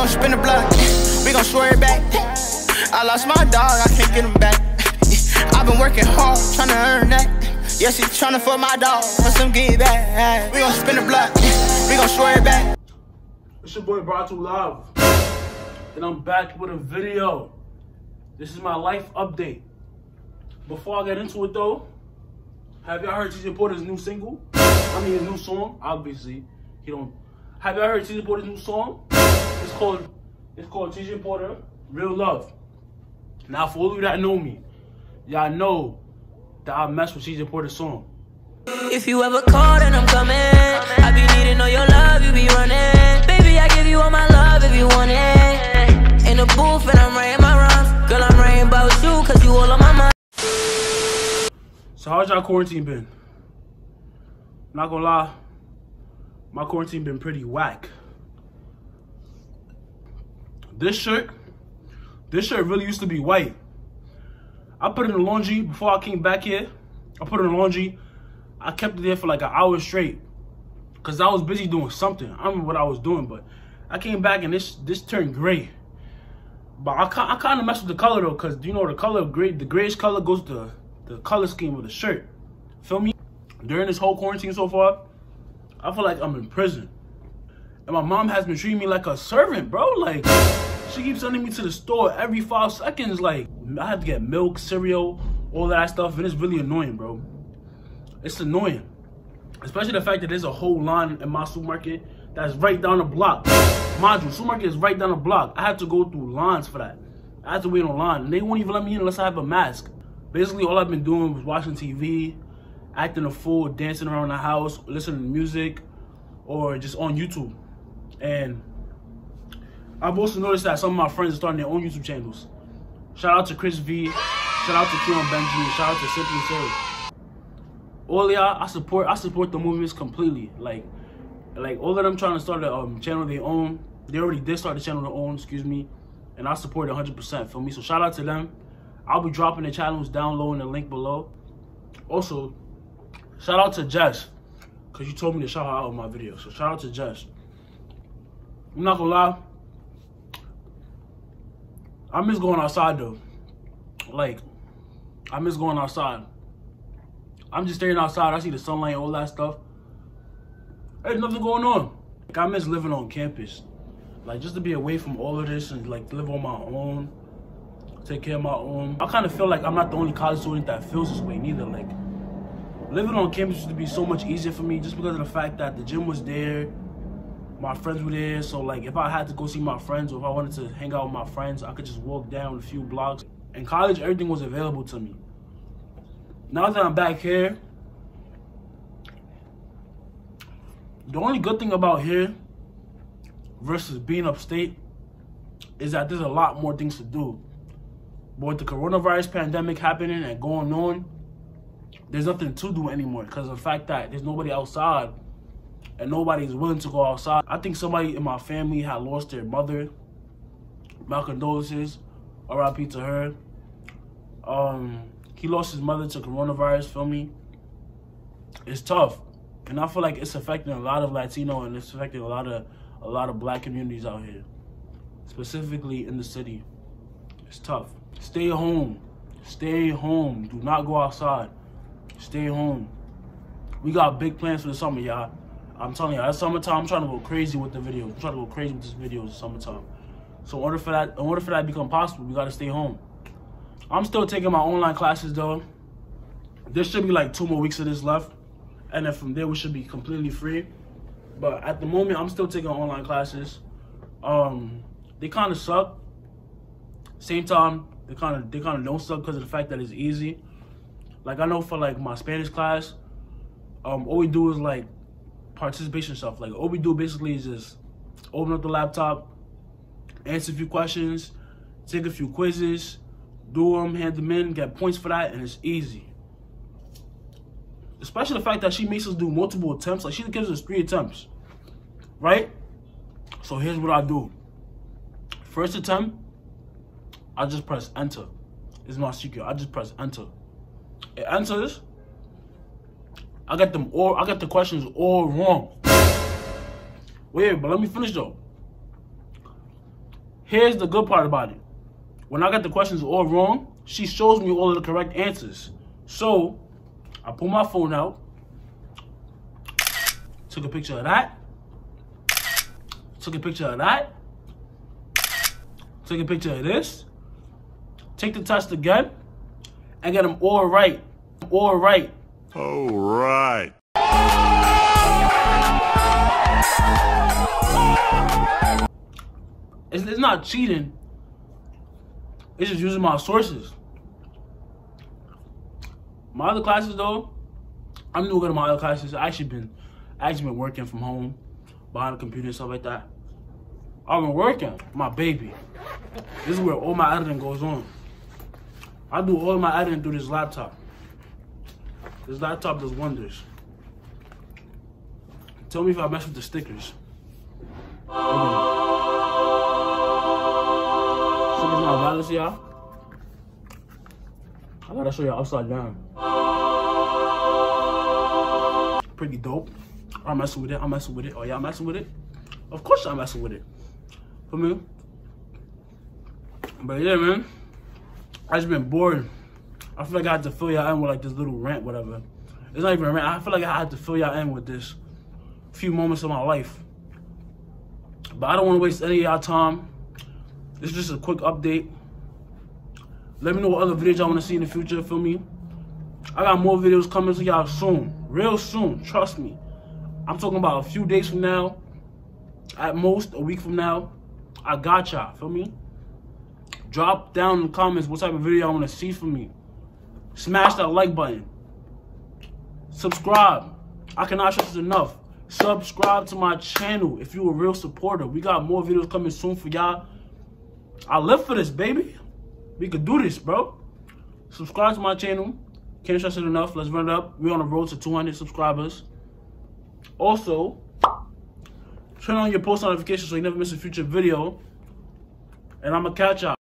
gon' spin the block, we gon' swear it back. I lost my dog, I can't get him back. I've been working hard, tryna earn that. Yeah, she tryna fuck my dog for some get back. We gon' spin the block, we gon' swear it back. It's your boy BryTooLive. And I'm back with a video. This is my life update. Before I get into it though, have y'all heard TJ Porter's new single? I mean his new song, obviously. He don't have y'all heard TJ Porter's new song? It's called it's called TJ Porter Real Love. Now for all of you that know me, y'all know that I mess with TJ Porter's song. If you ever call, and I'm coming. I be needing all your love, you be running. Baby, I give you all my love if you want it. In the booth, and I'm writing my rhymes. Girl, I'm writing about you, cause you all on my mind. So how's y'all quarantine been? Not gonna lie, my quarantine been pretty whack. This shirt, this shirt really used to be white. I put it in the laundry before I came back here. I put it in the laundry. I kept it there for like an hour straight. Cause I was busy doing something. I don't remember what I was doing, but I came back and this this turned gray. But I, I kind of messed with the color though, cause you know the color gray, the grayish color goes to the color scheme of the shirt. Feel me? During this whole quarantine so far, I feel like I'm in prison. And my mom has been treating me like a servant, bro. Like, she keeps sending me to the store every five seconds. Like, I have to get milk, cereal, all that stuff, and it's really annoying, bro. It's annoying. Especially the fact that there's a whole line in my supermarket that's right down the block. You, supermarket is right down the block. I have to go through lines for that. I have to wait on line. And they won't even let me in unless I have a mask. Basically, all I've been doing was watching TV, acting a fool, dancing around the house, listening to music, or just on YouTube. And I've also noticed that some of my friends are starting their own YouTube channels. Shout out to Chris Vee, shout out to Keon Benjamin, shout out to Simply Sira. All y'all, I support I support the movements completely. Like like all of them trying to start a um, channel they own. They already did start the channel they own, excuse me. And I support it 100% for me. So shout out to them. I'll be dropping the channels down low in the link below. Also, shout out to Jess. Because you told me to shout her out in my video. So shout out to Jess. I'm not gonna lie. I miss going outside though. Like, I miss going outside. I'm just staring outside. I see the sunlight, all that stuff. There's nothing going on. Like, I miss living on campus. Like, just to be away from all of this and, like, live on my own. Take care of my own. I kind of feel like I'm not the only college student that feels this way, neither. Like, living on campus used to be so much easier for me just because of the fact that the gym was there. My friends were there. So, like, if I had to go see my friends or if I wanted to hang out with my friends, I could just walk down a few blocks. In college, everything was available to me. Now that I'm back here, the only good thing about here versus being upstate is that there's a lot more things to do. But with the coronavirus pandemic happening and going on, there's nothing to do anymore because of the fact that there's nobody outside and nobody's willing to go outside. I think somebody in my family had lost their mother. My condolences. RIP to her. Um, he lost his mother to coronavirus, feel me? It's tough. And I feel like it's affecting a lot of Latino and it's affecting a lot of a lot of black communities out here. Specifically in the city. It's tough. Stay home. Stay home. Do not go outside. Stay home. We got big plans for the summer, y'all. I'm telling you, it's summertime. I'm trying to go crazy with the videos. I'm trying to go crazy with this video in summertime. So in order for that, in order for that to become possible, we gotta stay home. I'm still taking my online classes though. There should be like two more weeks of this left. And then from there, we should be completely free. But at the moment, I'm still taking online classes. Um, they kind of suck. Same time, they kind of they kind of don't suck because of the fact that it's easy. Like I know for like my Spanish class, um, all we do is like participation stuff. Like all we do basically is just open up the laptop, answer a few questions, take a few quizzes, do them, hand them in, get points for that, and it's easy. Especially the fact that she makes us do multiple attempts. Like she gives us three attempts, right? So here's what I do. First attempt, I just press enter. It's my secret. I just press enter. It enters. I got them all. I got the questions all wrong. Wait, but let me finish though. here's the good part about it. When I got the questions all wrong, she shows me all of the correct answers. So I pull my phone out, took a picture of that, took a picture of that, took a picture of this, take the test again, and get them all right. All right. All right. It's, it's not cheating. It's just using my sources. My other classes though, I'm new to my other classes. I actually been I actually been working from home, behind the computer and stuff like that. I've been working, my baby. This is where all my editing goes on. I do all my editing through this laptop. This laptop does wonders. Tell me if I mess with the stickers. Stickers not violence, y'all. I gotta show you upside down. Pretty dope. I'm messing with it. I'm messing with it. Oh, y'all messing with it? Of course I'm messing with it. For me. But yeah, man. I just been bored. I feel like I had to fill y'all in with like this little rant, whatever. It's not even a rant. I feel like I had to fill y'all in with this few moments of my life. But I don't want to waste any of y'all time. This is just a quick update. Let me know what other videos y'all want to see in the future, feel me? I got more videos coming to y'all soon. Real soon, trust me. I'm talking about a few days from now. At most, a week from now. I got y'all, feel me? Drop down in the comments what type of video y'all want to see from me. Smash that like button. Subscribe. I cannot stress this enough. Subscribe to my channel if you're a real supporter. We got more videos coming soon for y'all. I live for this, baby. We could do this, bro. Subscribe to my channel. Can't stress it enough. Let's run it up. We're on the road to 200 subscribers. Also, turn on your post notifications so you never miss a future video. And I'm going to catch y'all.